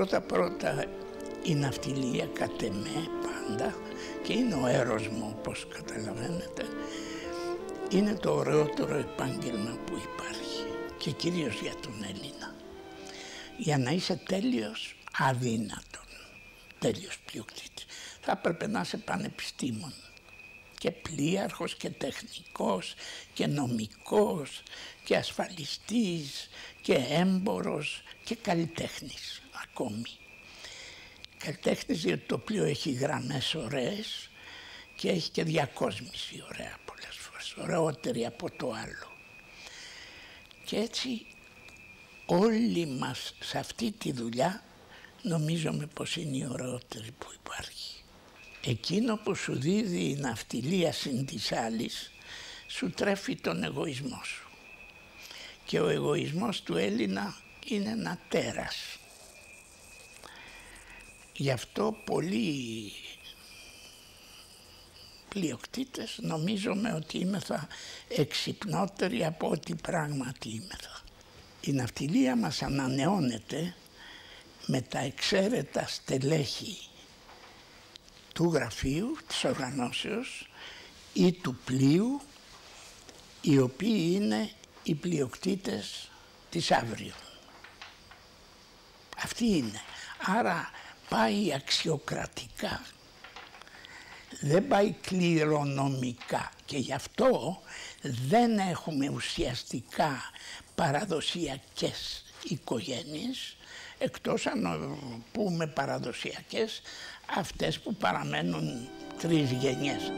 Πρώτα πρώτα η ναυτιλία κατ' εμέ πάντα και είναι ο έρος μου όπως καταλαβαίνετε είναι το ωραιότερο επάγγελμα που υπάρχει και κυρίως για τον Έλληνα. Για να είσαι τέλειος αδύνατον, τέλειος πλειοκτήτης, θα έπρεπε να είσαι πανεπιστήμον και πλοίαρχος και τεχνικός και νομικός και ασφαλιστής και έμπορος και καλλιτέχνης ακόμη. Καλλιτέχνης γιατί το πλοίο έχει γραμμές ωραίες και έχει και διακόσμηση ωραία πολλές φορές, ωραιότερη από το άλλο. Και έτσι όλοι μας σε αυτή τη δουλειά νομίζουμε πως είναι η ωραιότερη που υπάρχει. Εκείνο που σου δίδει η ναυτιλία συν της άλλης σου τρέφει τον εγωισμό σου. Και ο εγωισμός του Έλληνα είναι ένα τέρας. Γι' αυτό πολλοί πλειοκτήτες νομίζουμε ότι είμεθα εξυπνότεροι από ό,τι πράγματι είμεθα. Η ναυτιλία μας ανανεώνεται με τα εξαίρετα στελέχη του γραφείου, της οργανώσεως ή του πλοίου οι οποίοι είναι οι πλειοκτήτες της αύριο. Αυτή είναι. Άρα πάει αξιοκρατικά. Δεν πάει κληρονομικά και γι' αυτό δεν έχουμε ουσιαστικά παραδοσιακές οικογένειες εκτός αν πούμε παραδοσιακές αυτές που παραμένουν τρεις γενιές.